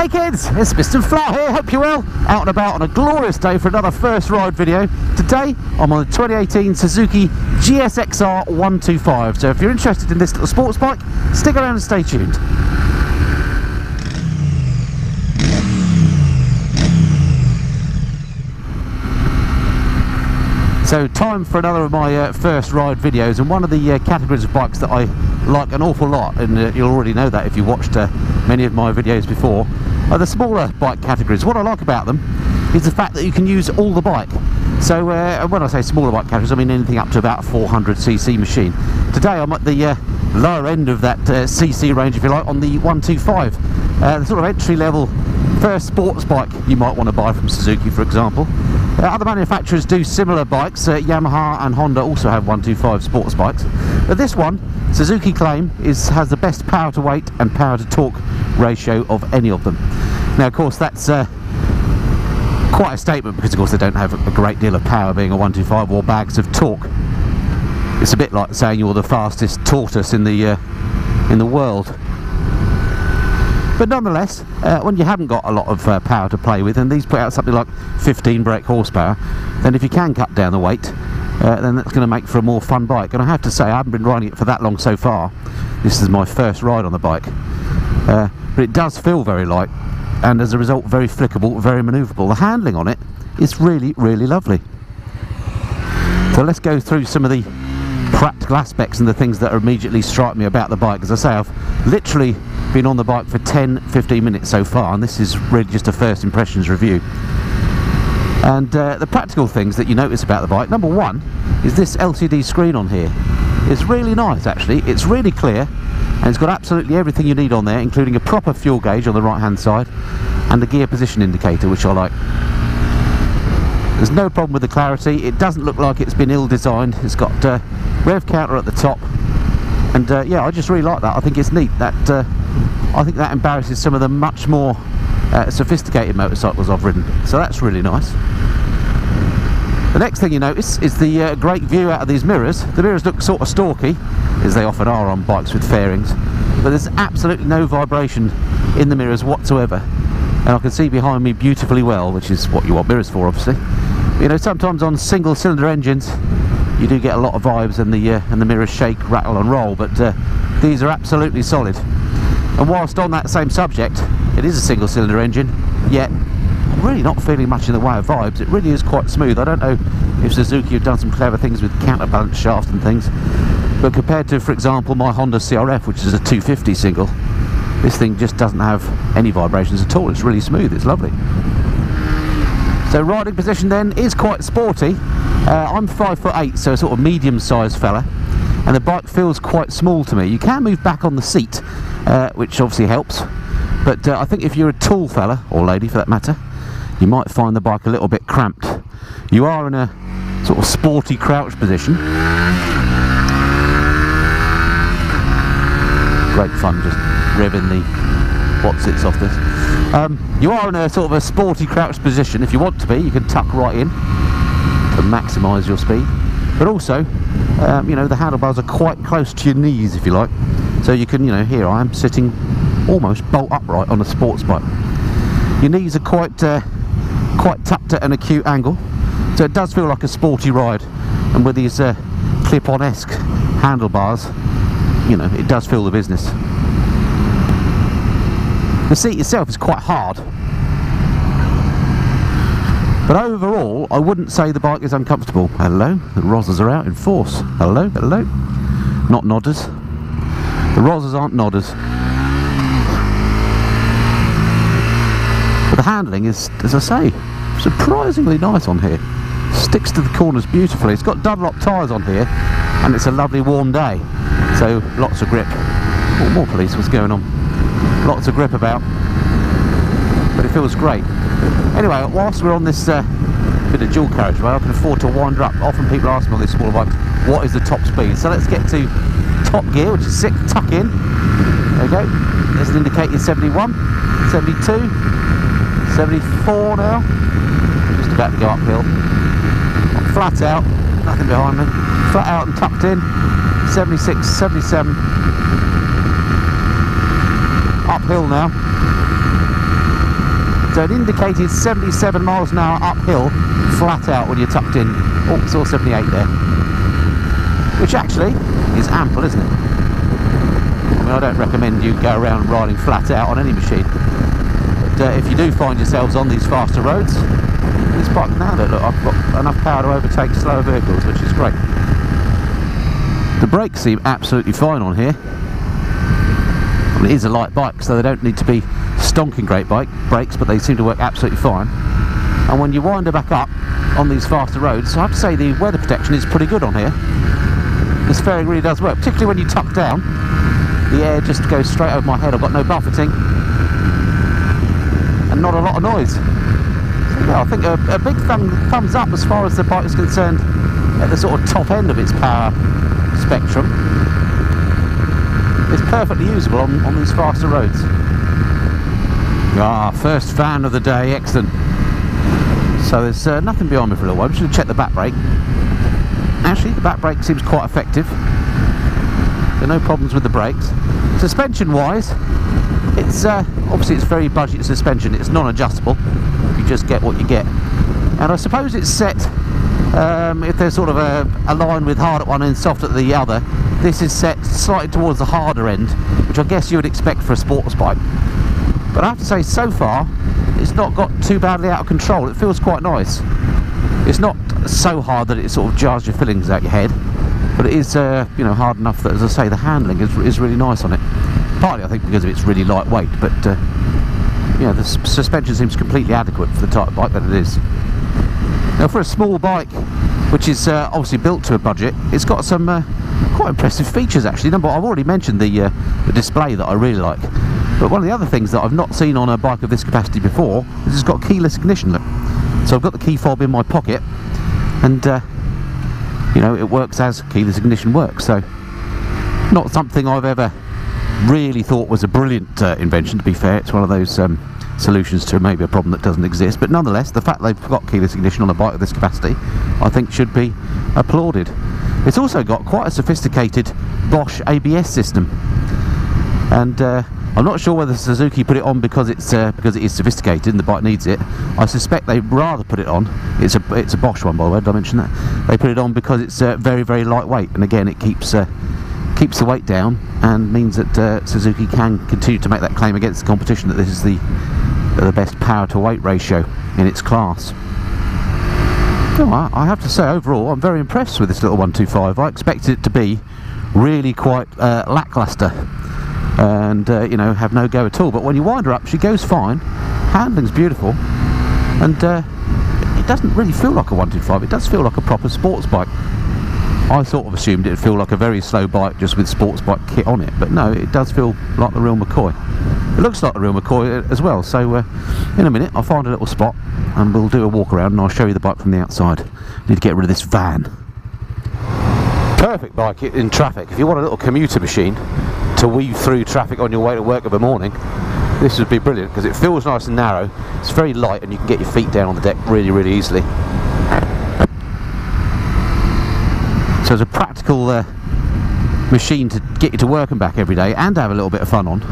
Hey kids, it's Missenden Flyer here, hope you're well. Out and about on a glorious day for another first ride video. Today, I'm on the 2018 Suzuki GSXR 125. So if you're interested in this little sports bike, stick around and stay tuned. So time for another of my uh, first ride videos and one of the uh, categories of bikes that I like an awful lot and uh, you'll already know that if you watched uh, many of my videos before are the smaller bike categories. What I like about them is the fact that you can use all the bike. So uh, when I say smaller bike categories I mean anything up to about 400cc machine. Today I'm at the uh, lower end of that cc range if you like on the 125. the sort of entry level first sports bike you might want to buy from Suzuki for example. Uh, other manufacturers do similar bikes, uh, Yamaha and Honda also have 125 sports bikes. But this one, Suzuki claim, is has the best power to weight and power to torque ratio of any of them. Now of course that's uh, quite a statement because of course they don't have a great deal of power being a 125 or bags of torque. It's a bit like saying you're the fastest tortoise in the uh, in the world. But nonetheless, uh, when you haven't got a lot of uh, power to play with, and these put out something like 15 brake horsepower, then if you can cut down the weight, uh, then that's going to make for a more fun bike. And I have to say, I haven't been riding it for that long so far. This is my first ride on the bike. Uh, but it does feel very light, and as a result, very flickable, very manoeuvrable. The handling on it is really, really lovely. So let's go through some of the practical aspects and the things that immediately strike me about the bike. As I say, I've literally been on the bike for 10 15 minutes so far and this is really just a first impressions review. And uh, the practical things that you notice about the bike number one is this LCD screen on here. It's really nice actually. It's really clear and it's got absolutely everything you need on there including a proper fuel gauge on the right hand side and a gear position indicator which I like. There's no problem with the clarity. It doesn't look like it's been ill designed it's got uh, rev counter at the top. And uh, yeah I just really like that. I think it's neat that uh, I think that embarrasses some of the much more uh, sophisticated motorcycles I've ridden. So that's really nice. The next thing you notice is the uh, great view out of these mirrors. The mirrors look sort of stalky as they often are on bikes with fairings but there's absolutely no vibration in the mirrors whatsoever. And I can see behind me beautifully well which is what you want mirrors for obviously. You know sometimes on single cylinder engines you do get a lot of vibes and the uh, and the mirrors shake, rattle and roll, but uh, these are absolutely solid. And whilst on that same subject, it is a single cylinder engine, yet I'm really not feeling much in the way of vibes. It really is quite smooth. I don't know if Suzuki have done some clever things with counterbalance shafts and things, but compared to, for example, my Honda CRF, which is a 250 single, this thing just doesn't have any vibrations at all. It's really smooth. It's lovely. So riding position then is quite sporty. Uh, I'm five foot eight, so a sort of medium-sized fella, and the bike feels quite small to me. You can move back on the seat, uh, which obviously helps, but uh, I think if you're a tall fella, or lady for that matter, you might find the bike a little bit cramped. You are in a sort of sporty crouch position. Great fun just revving the what sits off this. Um, you are in a sort of a sporty crouched position. If you want to be, you can tuck right in to maximise your speed. But also, um, you know, the handlebars are quite close to your knees, if you like. So you can, you know, here I am sitting almost bolt upright on a sports bike. Your knees are quite, uh, quite tucked at an acute angle. So it does feel like a sporty ride. And with these uh, clip-on-esque handlebars, you know, it does feel the business. The seat itself is quite hard. But overall, I wouldn't say the bike is uncomfortable. Hello, the Rozzers are out in force. Hello, hello. Not nodders. The Rozzers aren't nodders. But the handling is, as I say, surprisingly nice on here. Sticks to the corners beautifully. It's got Dunlop tyres on here, and it's a lovely warm day. So lots of grip. Oh, more police, what's going on? lots of grip about but it feels great anyway whilst we're on this uh, bit of dual carriageway I can afford to wind up often people ask me on this small bike what is the top speed so let's get to top gear which is six tuck in. There we go. There's an indicator 71 72 74 now. Just about to go uphill. Flat out nothing behind me. Flat out and tucked in. 76 77 uphill now. So an indicated 77 miles an hour uphill, flat out when you're tucked in. Oh, saw 78 there. Which actually is ample, isn't it? I mean, I don't recommend you go around riding flat out on any machine. But uh, if you do find yourselves on these faster roads, this bike now look, I've got enough power to overtake slower vehicles, which is great. The brakes seem absolutely fine on here. I mean, it is a light bike, so they don't need to be stonking great bike brakes, but they seem to work absolutely fine. And when you wind it back up on these faster roads, I have to say the weather protection is pretty good on here. This fairing really does work, particularly when you tuck down. The air just goes straight over my head. I've got no buffeting and not a lot of noise. So, yeah, I think a, a big thumb, thumbs up as far as the bike is concerned at the sort of top end of its power spectrum. It's perfectly usable on, on these faster roads. Ah, first fan of the day, excellent. So there's uh, nothing behind me for a little while. I'm just going to check the back brake. Actually, the back brake seems quite effective. No problems with the brakes. Suspension wise, it's uh, obviously it's very budget suspension. It's non-adjustable. You just get what you get. And I suppose it's set um, if there's sort of a, a line with hard at one end, soft at the other. This is set slightly towards the harder end, which I guess you would expect for a sports bike. But I have to say, so far, it's not got too badly out of control. It feels quite nice. It's not so hard that it sort of jars your fillings out your head, but it is, uh, you know, hard enough that, as I say, the handling is, is really nice on it. Partly, I think, because of it's really lightweight, but uh, you know, the suspension seems completely adequate for the type of bike that it is. Now, for a small bike, which is uh, obviously built to a budget, it's got some uh, quite impressive features actually. Number, I've already mentioned the uh, the display that I really like. But one of the other things that I've not seen on a bike of this capacity before is it's got keyless ignition. Look. So I've got the key fob in my pocket and uh, you know it works as keyless ignition works. So not something I've ever really thought was a brilliant uh, invention to be fair. It's one of those um, solutions to maybe a problem that doesn't exist. But nonetheless, the fact they've got keyless ignition on a bike of this capacity I think should be applauded. It's also got quite a sophisticated Bosch ABS system and uh, I'm not sure whether Suzuki put it on because it's uh, because it is sophisticated and the bike needs it. I suspect they'd rather put it on. It's a it's a Bosch one by the way. Did I mention that? They put it on because it's uh, very very lightweight and again it keeps uh, keeps the weight down and means that uh, Suzuki can continue to make that claim against the competition that this is the the best power to weight ratio in its class. Oh, I have to say overall I'm very impressed with this little 125. I expected it to be really quite uh, lackluster and uh, you know have no go at all. But when you wind her up she goes fine. Handling's beautiful. And uh, it doesn't really feel like a 125 it does feel like a proper sports bike. I sort of assumed it'd feel like a very slow bike just with sports bike kit on it. But no it does feel like the real McCoy. It looks like the real McCoy uh, as well. So uh, in a minute I'll find a little spot and we'll do a walk around and I'll show you the bike from the outside. Need to get rid of this van. Perfect bike in traffic. If you want a little commuter machine to weave through traffic on your way to work of a morning. This would be brilliant because it feels nice and narrow. It's very light and you can get your feet down on the deck really really easily. So it's a practical uh, machine to get you to work and back every day and have a little bit of fun on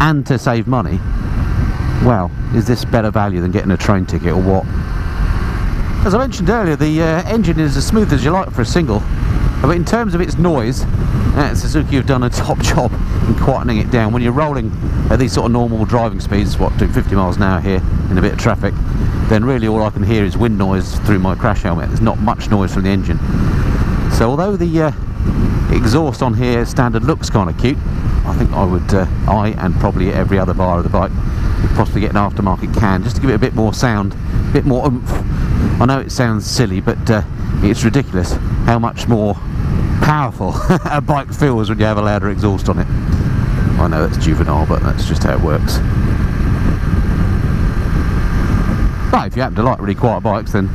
and to save money. Well is this better value than getting a train ticket or what? As I mentioned earlier the uh, engine is as smooth as you like for a single but in terms of its noise uh, Suzuki have done a top job in quietening it down. When you're rolling at these sort of normal driving speeds what doing 50 miles an hour here in a bit of traffic then really all I can hear is wind noise through my crash helmet. There's not much noise from the engine. So although the uh, exhaust on here standard looks kind of cute I think I would uh, I and probably every other buyer of the bike would possibly get an aftermarket can just to give it a bit more sound a bit more oomph. I know it sounds silly but uh, it's ridiculous how much more powerful a bike feels when you have a louder exhaust on it. I know that's juvenile, but that's just how it works. But if you happen to like really quiet bikes, then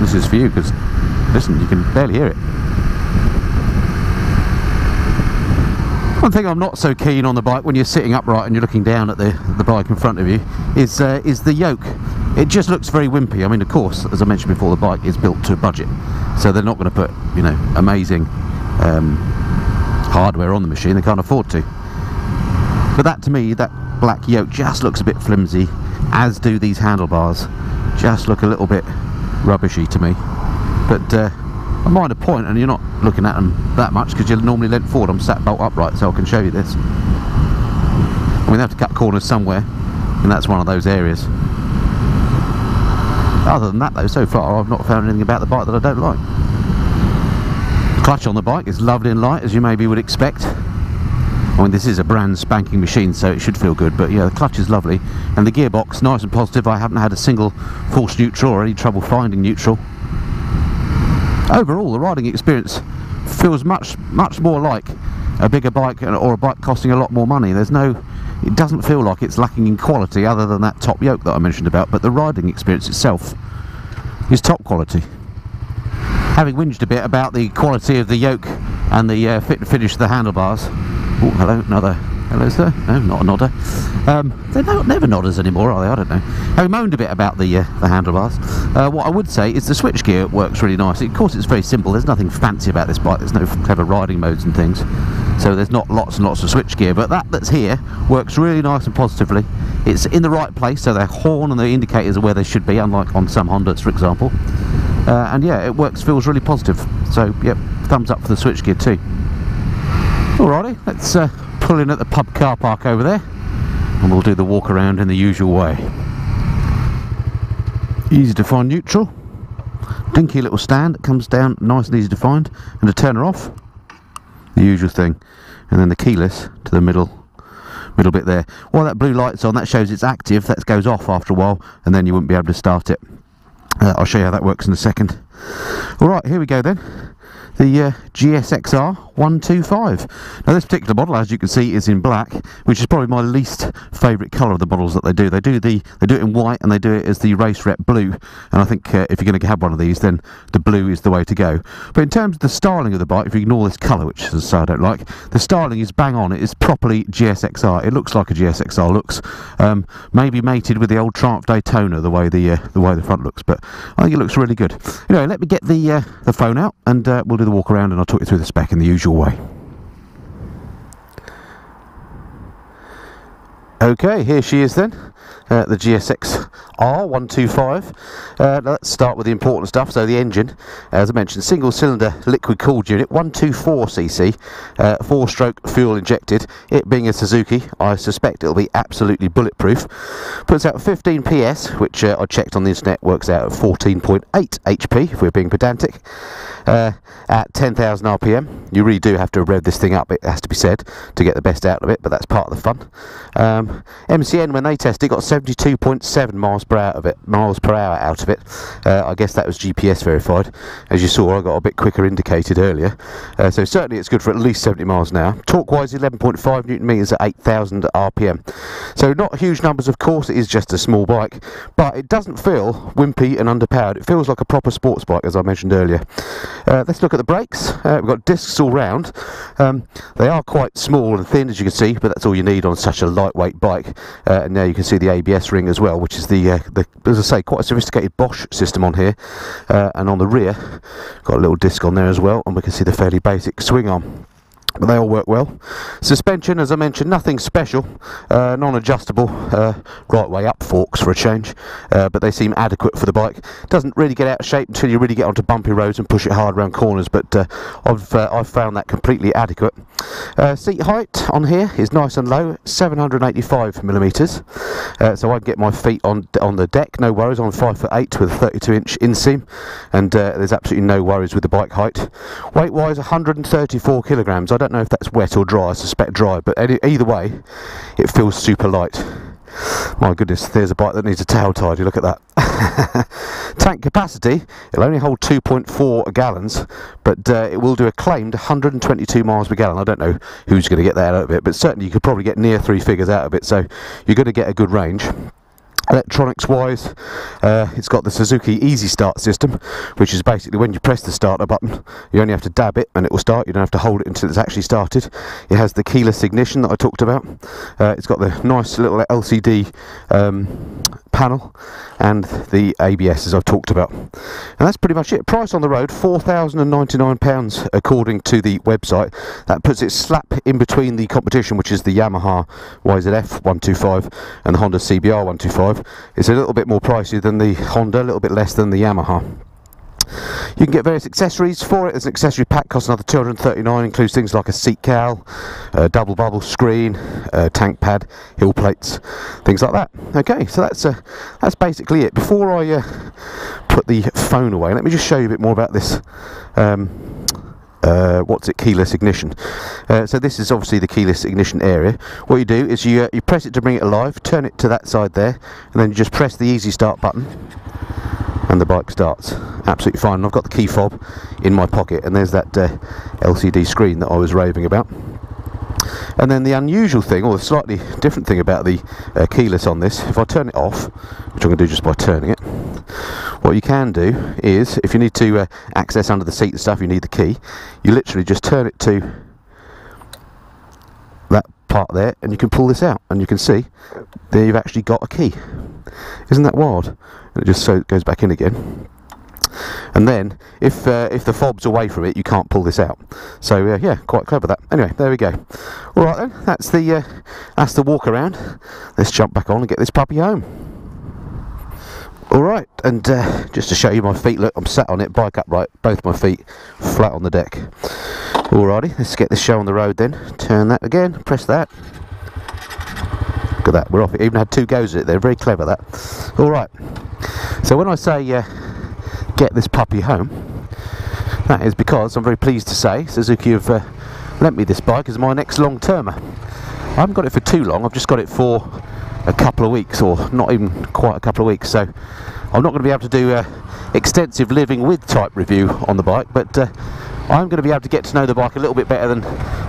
this is for you, because listen, you can barely hear it. One thing I'm not so keen on the bike when you're sitting upright and you're looking down at the, the bike in front of you is, uh, is the yoke. It just looks very wimpy. I mean, of course, as I mentioned before, the bike is built to budget. So they're not going to put, you know, amazing um, hardware on the machine. They can't afford to. But that, to me, that black yoke just looks a bit flimsy. as do these handlebars. Just look a little bit rubbishy to me. But uh, mind a point, and you're not looking at them that much because you're normally leant forward. I'm sat bolt upright, so I can show you this. I mean, they have to cut corners somewhere, and that's one of those areas. Other than that, though, so far I've not found anything about the bike that I don't like. Clutch on the bike is lovely and light, as you maybe would expect. I mean, this is a brand spanking machine, so it should feel good, but yeah, the clutch is lovely. And the gearbox, nice and positive. I haven't had a single forced neutral or any trouble finding neutral. Overall, the riding experience feels much, much more like a bigger bike or a bike costing a lot more money. There's no, it doesn't feel like it's lacking in quality other than that top yoke that I mentioned about, but the riding experience itself is top quality. Having whinged a bit about the quality of the yoke and the uh, fit and finish of the handlebars. Oh, hello, another Hello, sir. No, not a nodder. Um, they're never nodders anymore, are they? I don't know. Having moaned a bit about the uh, the handlebars, uh, what I would say is the switchgear works really nicely. Of course, it's very simple. There's nothing fancy about this bike. There's no clever riding modes and things. So there's not lots and lots of switchgear. But that that's here works really nice and positively. It's in the right place, so the horn and the indicators are where they should be, unlike on some Hondas, for example. Uh, and yeah, it works, feels really positive. So, yep, thumbs up for the switchgear too. Alrighty, let's uh, pull in at the pub car park over there and we'll do the walk around in the usual way. Easy to find neutral. Dinky little stand that comes down nice and easy to find and to turn her off. The usual thing. And then the keyless to the middle middle bit there. While that blue light's on that shows it's active that goes off after a while and then you wouldn't be able to start it. Uh, I'll show you how that works in a second. Alright here we go then the uh, GSXR 125. Now this particular model, as you can see, is in black, which is probably my least favourite colour of the models that they do. They do the they do it in white and they do it as the race rep blue. And I think uh, if you're going to have one of these, then the blue is the way to go. But in terms of the styling of the bike, if you ignore this colour, which as I don't like, the styling is bang on. It is properly GSXR. It looks like a GSXR looks. Um, maybe mated with the old Triumph Daytona, the way the uh, the way the front looks. But I think it looks really good. Anyway, let me get the uh, the phone out and uh, we'll do the walk around and I'll talk you through the spec in the usual way. Okay, here she is then, uh, the GSX R125. Uh, let's start with the important stuff. So the engine, as I mentioned, single cylinder liquid cooled unit, 124cc, uh, four stroke fuel injected. It being a Suzuki, I suspect it'll be absolutely bulletproof. Puts out 15 PS, which uh, I checked on the internet works out at 14.8 HP if we're being pedantic. At 10,000 RPM. You really do have to rev this thing up, it has to be said, to get the best out of it, but that's part of the fun. Um, MCN, when they tested, got 72.7 miles per hour of it, miles per hour out of it. Uh, I guess that was GPS verified. As you saw, I got a bit quicker indicated earlier. Uh, so certainly it's good for at least 70 miles an hour. Torque-wise, 11.5 newton meters at 8,000 RPM. So not huge numbers, of course. It is just a small bike, but it doesn't feel wimpy and underpowered. It feels like a proper sports bike, as I mentioned earlier. Uh, let's look at the brakes. Uh, we've got discs all round. Um, they are quite small and thin, as you can see, but that's all you need on such a lightweight bike. Uh, and now you can see the ABS ring as well, which is the, uh, the as I say, quite a sophisticated Bosch system on here. Uh, and on the rear, got a little disc on there as well, and we can see the fairly basic swing arm but they all work well. Suspension, as I mentioned, nothing special, uh, non-adjustable, uh, right way up forks for a change, uh, but they seem adequate for the bike. Doesn't really get out of shape until you really get onto bumpy roads and push it hard around corners, but uh, I've uh, I've found that completely adequate. Uh, seat height on here is nice and low, 785 millimeters, so I can get my feet on on the deck, no worries. I'm five foot eight with a 32 inch inseam, and there's absolutely no worries with the bike height. Weight-wise, 134 kilograms. I don't know if that's wet or dry, I suspect dry, but any, either way, it feels super light. My goodness, there's a bike that needs a tail tidy, look at that. Tank capacity, it'll only hold 2.4 gallons, but uh, it will do a claimed 122 miles per gallon. I don't know who's going to get that out of it, but certainly you could probably get near three figures out of it, so you're going to get a good range. Electronics wise, uh, it's got the Suzuki Easy Start system, which is basically when you press the starter button, you only have to dab it and it will start. You don't have to hold it until it's actually started. It has the keyless ignition that I talked about. Uh, it's got the nice little LCD um, panel and the ABS as I've talked about. And that's pretty much it. Price on the road £4,099 according to the website. That puts it slap in between the competition which is the Yamaha YZF 125 and the Honda CBR 125. It's a little bit more pricey than the Honda, a little bit less than the Yamaha. You can get various accessories for it. There's an accessory pack costs another 239 includes things like a seat cowl, a double bubble screen, a tank pad, hill plates, things like that. Okay, so that's uh, that's basically it. Before I uh, put the phone away, let me just show you a bit more about this. Um, uh, what's it keyless ignition uh, so this is obviously the keyless ignition area what you do is you uh, you press it to bring it alive turn it to that side there and then you just press the easy start button and the bike starts absolutely fine. And I've got the key fob in my pocket and there's that uh, LCD screen that I was raving about. And then the unusual thing or the slightly different thing about the uh, keyless on this if I turn it off which I'm going to do just by turning it what you can do is if you need to uh, access under the seat and stuff you need the key you literally just turn it to that part there and you can pull this out and you can see there you've actually got a key isn't that wild? And it just so goes back in again. And then if uh, if the fob's away from it you can't pull this out. So uh, yeah quite clever that. Anyway there we go. All right then. That's the uh, that's the walk around. Let's jump back on and get this puppy home. All right and uh, just to show you my feet look I'm sat on it bike upright both my feet flat on the deck. Alrighty let's get this show on the road then. Turn that again press that look at that. We're off it. Even had two goes at it they're very clever that. All right. So when I say uh, get this puppy home that is because I'm very pleased to say Suzuki have uh, lent me this bike as my next long termer I haven't got it for too long. I've just got it for a couple of weeks or not even quite a couple of weeks. So I'm not going to be able to do a extensive living with type review on the bike but uh, I'm going to be able to get to know the bike a little bit better than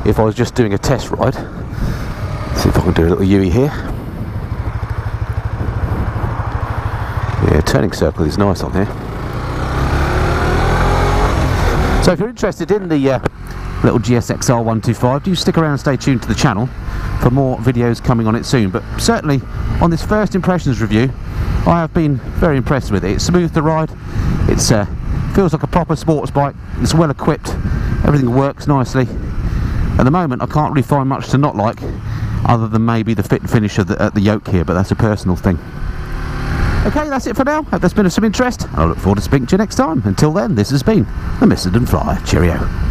if I was just doing a test ride see if I can do a little UE here. Yeah turning circle is nice on here. So if you're interested in the uh, little GSXR 125 do stick around and stay tuned to the channel for more videos coming on it soon. But certainly on this first impressions review I have been very impressed with it. It's smooth to ride. It uh, feels like a proper sports bike. It's well equipped. Everything works nicely. At the moment I can't really find much to not like other than maybe the fit and finish of the, at the yoke here but that's a personal thing Okay, that's it for now. Hope that's been of some interest. I look forward to speaking to you next time. Until then, this has been the Missenden Flyer. Cheerio.